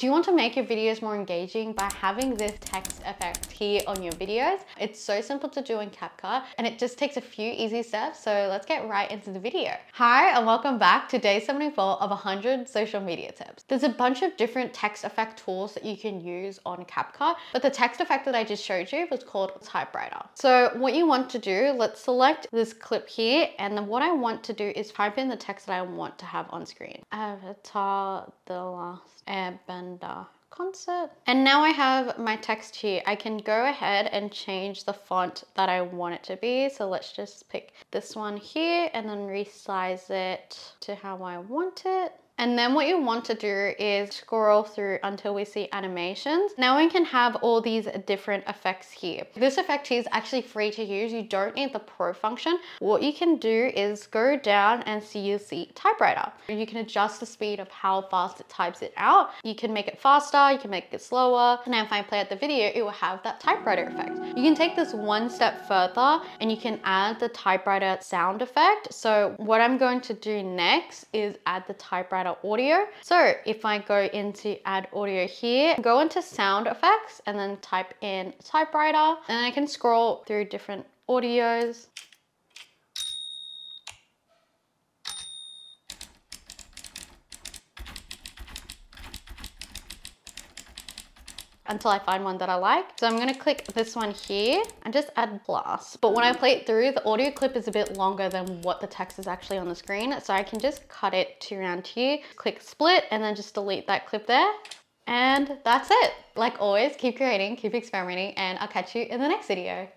Do you want to make your videos more engaging by having this text effect here on your videos? It's so simple to do in CapCut and it just takes a few easy steps. So let's get right into the video. Hi, and welcome back to day 74 of 100 social media tips. There's a bunch of different text effect tools that you can use on CapCut, but the text effect that I just showed you was called typewriter. So what you want to do, let's select this clip here. And then what I want to do is type in the text that I want to have on screen. Avatar, the last airbender Uh, concert. And now I have my text here. I can go ahead and change the font that I want it to be. So let's just pick this one here and then resize it to how I want it. And then what you want to do is scroll through until we see animations. Now we can have all these different effects here. This effect here is actually free to use. You don't need the pro function. What you can do is go down and see you see typewriter. You can adjust the speed of how fast it types it out. You can make it faster, you can make it slower. And if I play out the video, it will have that typewriter effect. You can take this one step further and you can add the typewriter sound effect. So what I'm going to do next is add the typewriter audio. So if I go into add audio here, go into sound effects and then type in typewriter and I can scroll through different audios. Until I find one that I like. So I'm gonna click this one here and just add plus. But when I play it through, the audio clip is a bit longer than what the text is actually on the screen. So I can just cut it to around here, click split, and then just delete that clip there. And that's it. Like always, keep creating, keep experimenting, and I'll catch you in the next video.